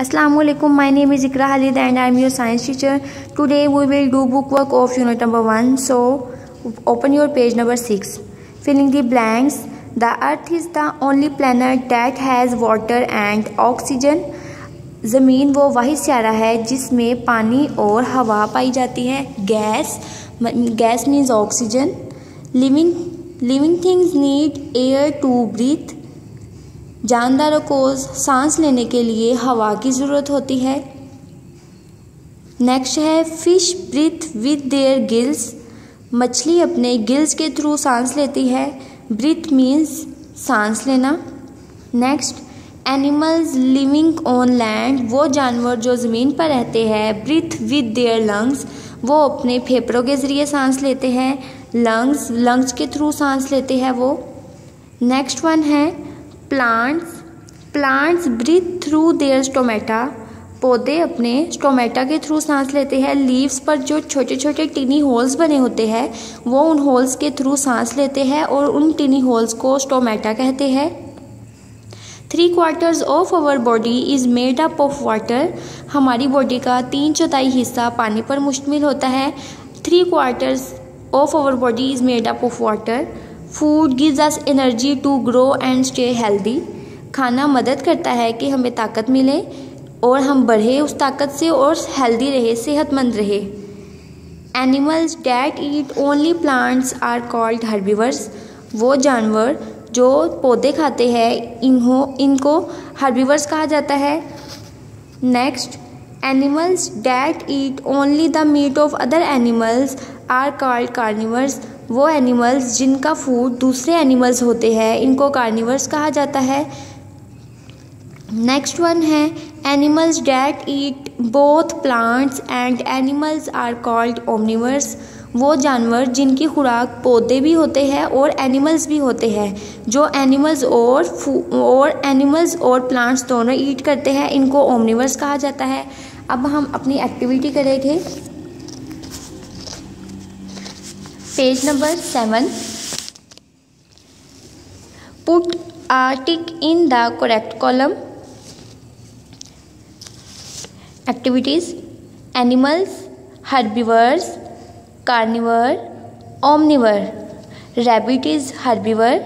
Aslam my name is Iqra Khalid and I am your science teacher today we will do book work of unit number one so open your page number six filling the blanks the earth is the only planet that has water and oxygen ज़मीन वो वही स्यारा है जिसमें पानी और हवा पाई जाती है। Gas gas means oxygen living living things need air to breathe जानदारों को सांस लेने के लिए हवा की ज़रूरत होती है। नेक्स्ट है fish breathe with their gills मछली अपने गिल्स के थ्रू सांस लेती है। ब्रीथ मीन्स सांस लेना। Next animals living on land वो जानवर जो ज़मीन पर रहते हैं ब्रीथ विद देयर लंग्स वो अपने फेफड़ों के ज़रिए सांस लेते हैं। लंग्स लंग्स के थ्रू सांस लेते हैं वो। नेक्स्ट वन है plants plants breathe through their stomata पौधे अपने स्टोमेटा के थ्रू सांस लेते हैं। लीव्स पर जो छोटे छोटे टिनी होल्स बने होते हैं, वो उन होल्स के थ्रू सांस लेते हैं और उन टिनी होल्स को स्टोमेटा कहते हैं। Three quarters of our body is made up of water हमारी बॉडी का तीन चौथाई हिस्सा पानी पर मुश्तमिल होता है। Three quarters of our body is made up of water food gives us energy to grow and stay healthy खाना मदद करता है कि हमें ताकत मिले और हम बढ़े उस ताकत से और हेल्दी रहे, सेहतमंद रहे। Animals that eat only plants are called herbivores वो जानवर जो पौधे खाते हैं, इन्हों, इनको हर्बीवर्स कहा जाता है। Next animals that eat only the meat of other animals are called carnivores वो एनिमल्स जिनका फ़ूड दूसरे एनिमल्स होते हैं, इनको कार्निवर्स कहा जाता है। नेक्स्ट वन है animals that eat both plants and animals are called omnivores वो जानवर जिनकी खुराक पौधे भी होते हैं और एनिमल्स भी होते हैं। जो एनिमल्स और और एनिमल्स और प्लांट्स दोनों ईट करते हैं, इनको ओमनिवर्स कहा जाता है। अब हम अपनी एक्टिविटी करेंगे। page number 7 put a tick in the correct column. Activities. Animals. Herbivores. Carnivore. Omnivore. Rabbit is herbivore.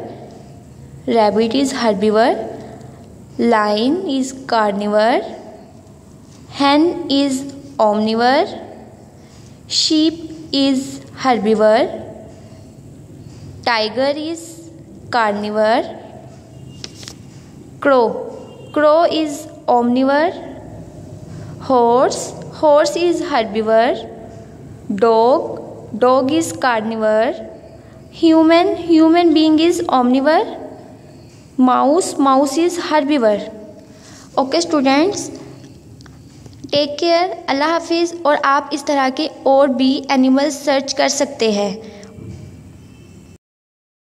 Rabbit is herbivore. Lion is carnivore. Hen is omnivore. Sheep is herbivore tiger is carnivore crow crow is omnivore horse horse is herbivore dog dog is carnivore human human being is omnivore mouse mouse is herbivore okay students take care Allah हाफिज़ और आप इस तरह के और भी animals search कर सकते हैं।